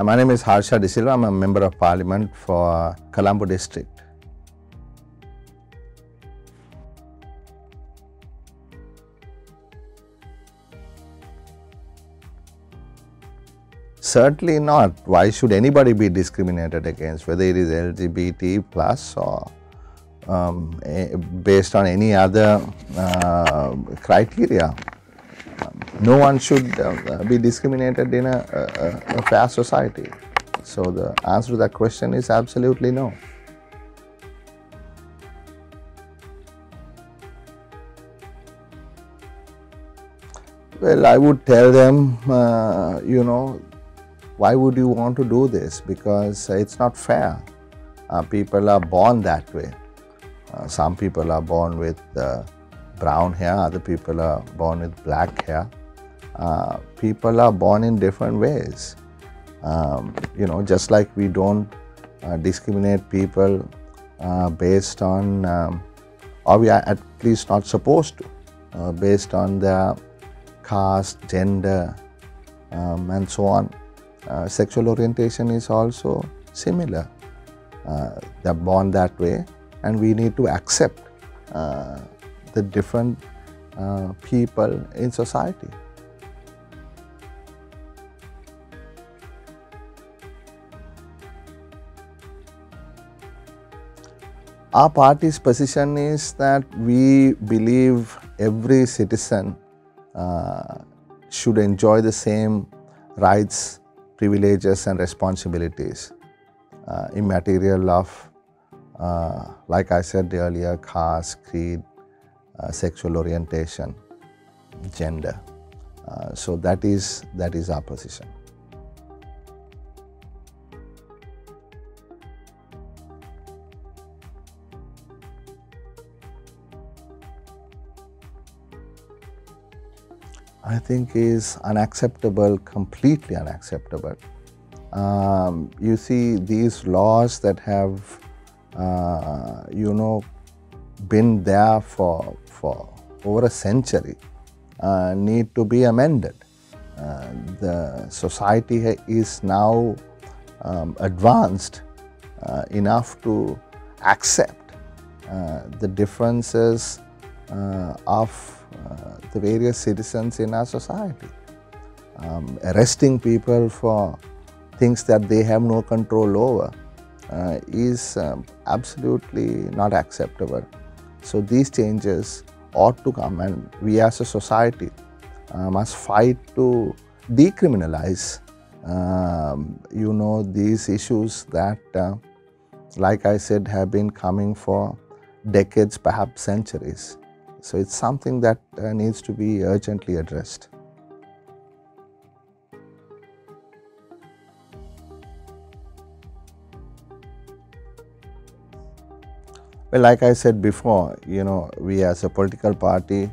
Uh, My name is Harsha De Silva. I'm a member of parliament for Colombo district. Certainly not. Why should anybody be discriminated against, whether it is LGBT plus or um, eh, based on any other uh, criteria? No one should uh, be discriminated in a, a, a fair society. So the answer to that question is absolutely no. Well, I would tell them, uh, you know, why would you want to do this? Because it's not fair. Uh, people are born that way. Uh, some people are born with uh, brown hair, other people are born with black hair. Uh, people are born in different ways. Um, you know, just like we don't uh, discriminate people uh, based on, um, or we are at least not supposed to, uh, based on their caste, gender, um, and so on. Uh, sexual orientation is also similar. They're born that way, and we need to accept the different people in society. Our party's position is that we believe every citizen uh, should enjoy the same rights, privileges, and responsibilities, uh, immaterial of, uh, like I said earlier, caste, creed, uh, sexual orientation, gender. Uh, so that is that is our position. I think is unacceptable, completely unacceptable. Um, you see, these laws that have, uh, you know, been there for, for over a century uh, need to be amended. Uh, the society is now um, advanced uh, enough to accept uh, the differences of uh, the various citizens in our society. Um, arresting people for things that they have no control over uh, is um, absolutely not acceptable. So these changes ought to come, and we as a society uh, must fight to decriminalize, um, you know, these issues that, uh, like I said, have been coming for decades, perhaps centuries. So it's something that uh, needs to be urgently addressed. Well, like I said before, you know, we as a political party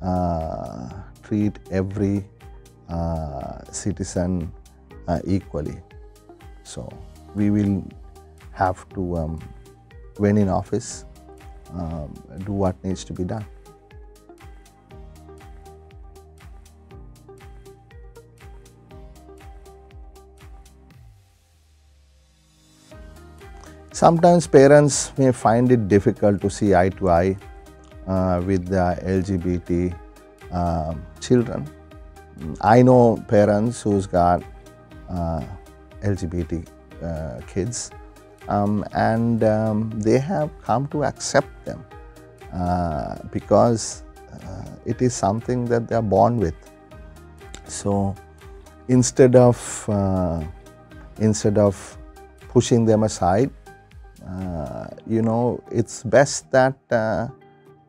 uh, treat every uh, citizen uh, equally. So we will have to, um, when in office, um, do what needs to be done. Sometimes parents may find it difficult to see eye to eye uh, with the LGBT uh, children. I know parents who's got uh, LGBT uh, kids um, and um, they have come to accept them uh, because uh, it is something that they are born with. So instead of instead of pushing them aside, you know, it's best that uh,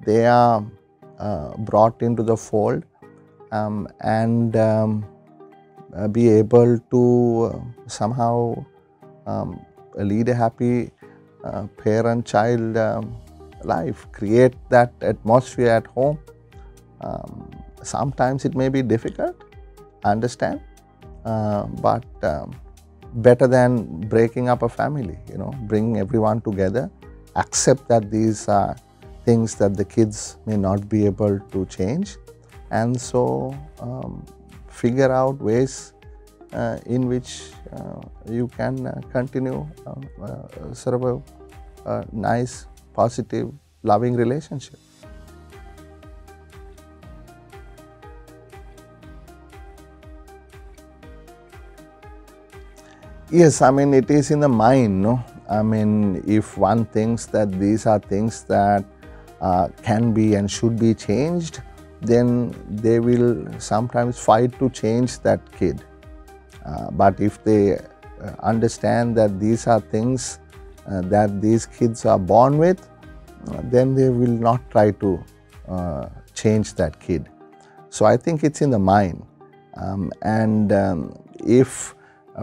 they are uh, brought into the fold um, and um, be able to somehow um, lead a happy parent child um, life, create that atmosphere at home. Um, sometimes it may be difficult, understand, but um, better than breaking up a family, you know, bringing everyone together, accept that these are things that the kids may not be able to change, and so um, figure out ways uh, in which uh, you can uh, continue uh, sort of a, a nice, positive, loving relationship. Yes, I mean, it is in the mind, no? I mean, if one thinks that these are things that uh, can be and should be changed, then they will sometimes fight to change that kid. Uh, but if they uh, understand that these are things uh, that these kids are born with, uh, then they will not try to uh, change that kid. So I think it's in the mind. Um, and um, if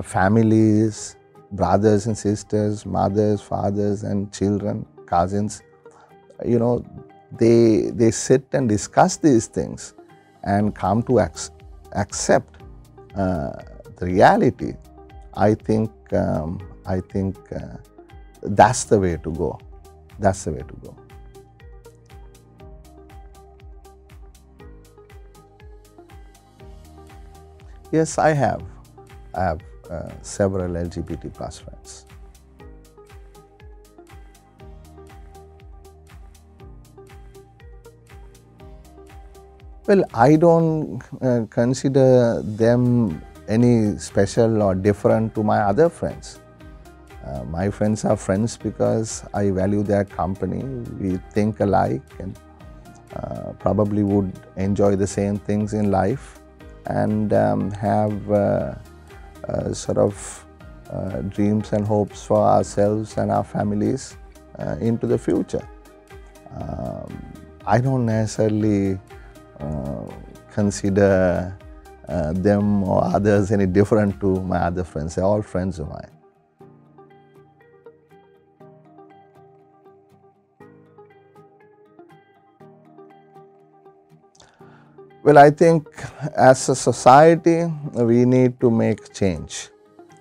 families, brothers and sisters, mothers, fathers, and children, cousins, you know, they, they sit and discuss these things and come to ac accept uh, the reality, I think, um, I think uh, that's the way to go. That's the way to go. Yes, I have. I have uh, several LGBT plus friends. Well, I don't uh, consider them any special or different to my other friends. Uh, my friends are friends because I value their company. We think alike and uh, probably would enjoy the same things in life and um, have uh, sort of uh, dreams and hopes for ourselves and our families uh, into the future. Um, I don't necessarily consider them or others any different to my other friends. They're all friends of mine. Well, I think as a society, we need to make change.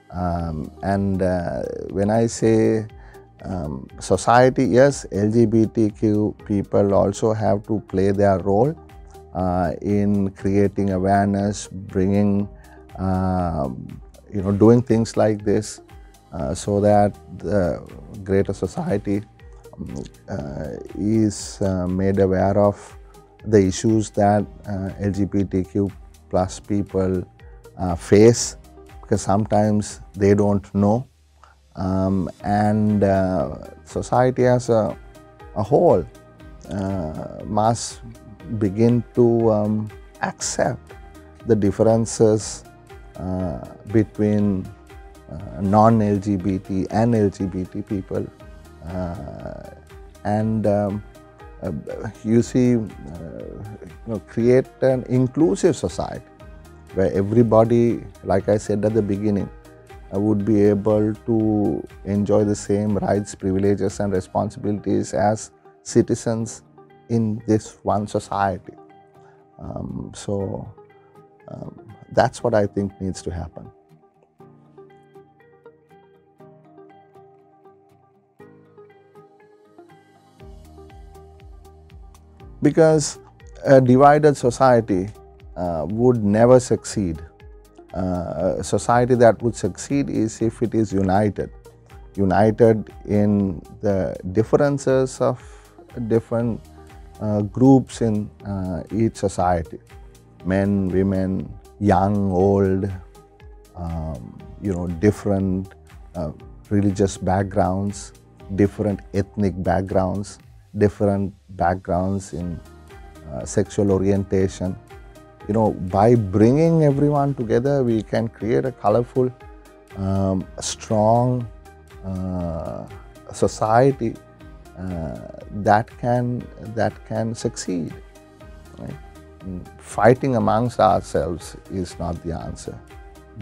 Um, and uh, when I say um, society, yes, LGBTQ people also have to play their role uh, in creating awareness, bringing, uh, you know, doing things like this uh, so that the greater society um, uh, is uh, made aware of the issues that uh, LGBTQ plus people uh, face because sometimes they don't know. Um, and uh, society as a, a whole uh, must begin to um, accept the differences uh, between uh, non-LGBT and LGBT people and um, uh, you see, uh, you know, create an inclusive society where everybody, like I said at the beginning, uh, would be able to enjoy the same rights, privileges, and responsibilities as citizens in this one society. Um, so um, that's what I think needs to happen. Because a divided society uh, would never succeed. Uh, a society that would succeed is if it is united, united in the differences of different uh, groups in uh, each society. Men, women, young, old, um, you know, different uh, religious backgrounds, different ethnic backgrounds, different backgrounds in uh, sexual orientation. You know, by bringing everyone together, we can create a colorful, um, strong uh, society uh, that can that can succeed. Right? Fighting amongst ourselves is not the answer.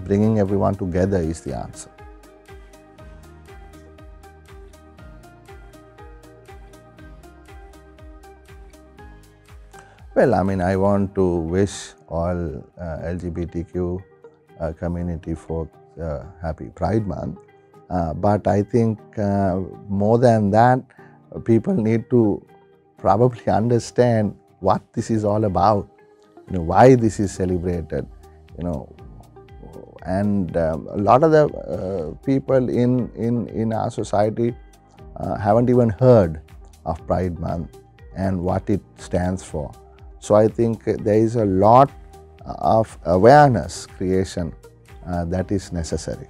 Bringing everyone together is the answer. Well, I mean, I want to wish all uh, LGBTQ uh, community folks uh, happy Pride Month. Uh, but I think uh, more than that, people need to probably understand what this is all about, you know, why this is celebrated, you know, and um, a lot of the uh, people in, in, in our society haven't even heard of Pride Month and what it stands for. So I think there is a lot of awareness creation uh, that is necessary.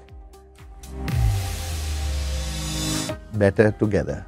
Better together.